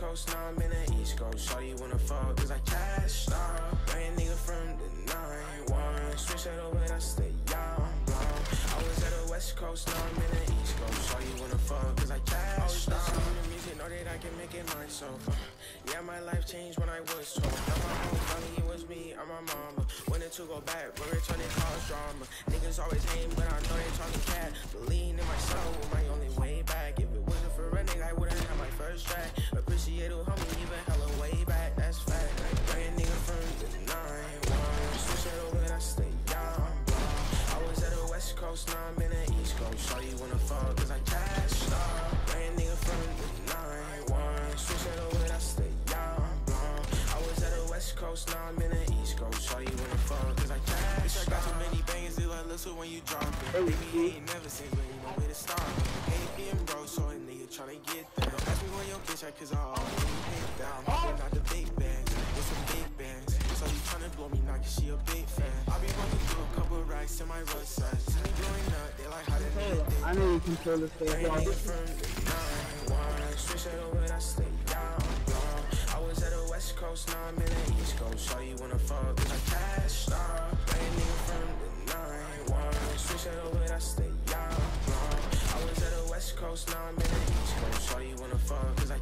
Coast, now I'm in the East Coast. Shawty wanna fuck, cause I cashed out. Brand nigga from the 9-1. Switch that over, that's the young. I was at the West Coast, now I'm in the East Coast. Shawty wanna fuck, cause I cashed out. I was the music, know that I can make it myself. Uh, yeah, my life changed when I was 12. Now my whole family, it was me and my mama. Wanted to go back, but returning cause drama. Niggas always hate, but I know they talking cat. Appreciate a homie, even hella way back, that's fact. Brand nigga from the 9-1. Switch it over, that's the young blonde. I was at the West Coast, now I'm in the East Coast. Saw you wanna fuck, cause I cashed out. Brand nigga from the 9-1. Switch it over, that's the young blonde. I was at the West Coast, now I'm in the East Coast. Saw you wanna fuck, cause I cashed out. I got too many bangers, they like listen when you drop it. Baby, you ain't never seen, but you know where to start. Ain't being broke, so a nigga a big fan. I be running through a couple racks in my rucksack. See me blowing up, they like how they I know you control this thing. I'll nigga from the 9-1. Switch it over, the young blonde. I was at the West Coast, now I'm in the East Coast. Saw you wanna fuck, cause I cashed out. Brand nigga from the 9-1. Switch it over, the young blonde. I was at the West Coast, now I'm in the East Coast. Saw you wanna fuck, cause I